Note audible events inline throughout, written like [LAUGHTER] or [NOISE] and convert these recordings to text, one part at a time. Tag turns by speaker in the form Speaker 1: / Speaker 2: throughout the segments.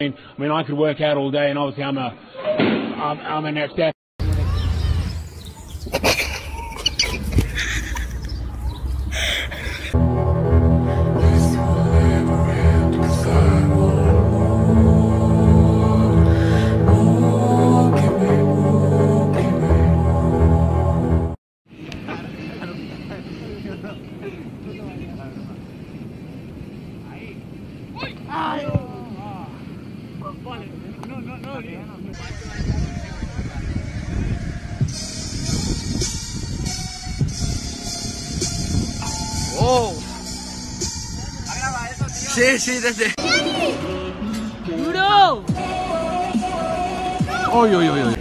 Speaker 1: I mean, I could work out all day, and obviously I'm a, I'm, I'm an athlete.
Speaker 2: Oh. Sí, sí, desde.
Speaker 3: ¡Bro!
Speaker 2: ¡Oy, oy, oy! oy.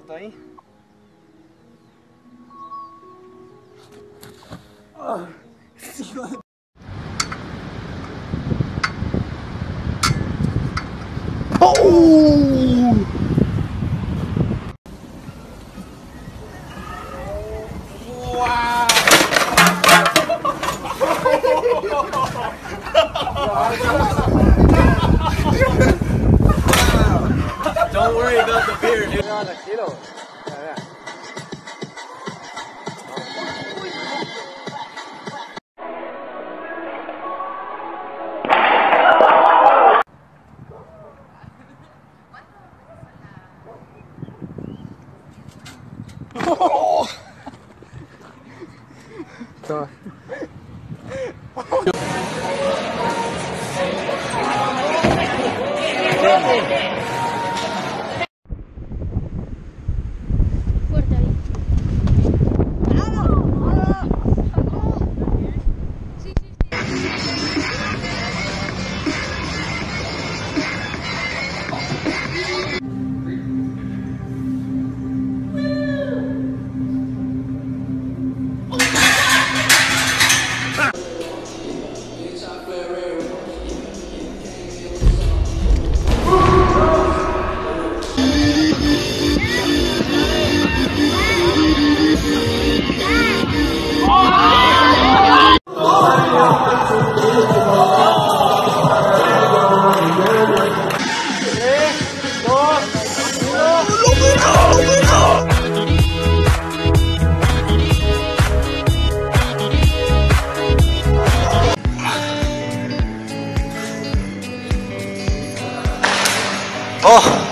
Speaker 4: luta aí. Ah, senhora. Uau! [LAUGHS] about the beer, dude. tranquilo.
Speaker 3: Fuerte 好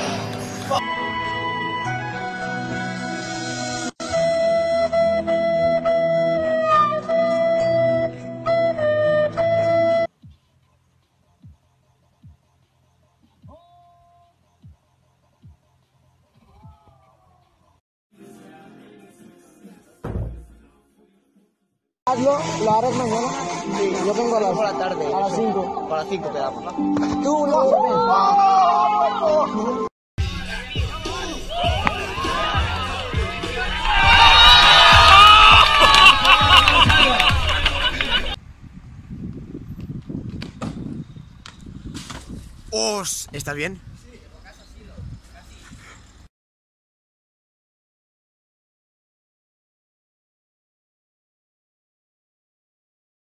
Speaker 5: Hazlo, lo harás mañana. Yo vengo a las,
Speaker 4: Por la tarde.
Speaker 5: a las 5.
Speaker 4: Para las 5 quedamos, ¿no?
Speaker 5: Tú lo haces.
Speaker 2: ¡Os! ¿Estás bien?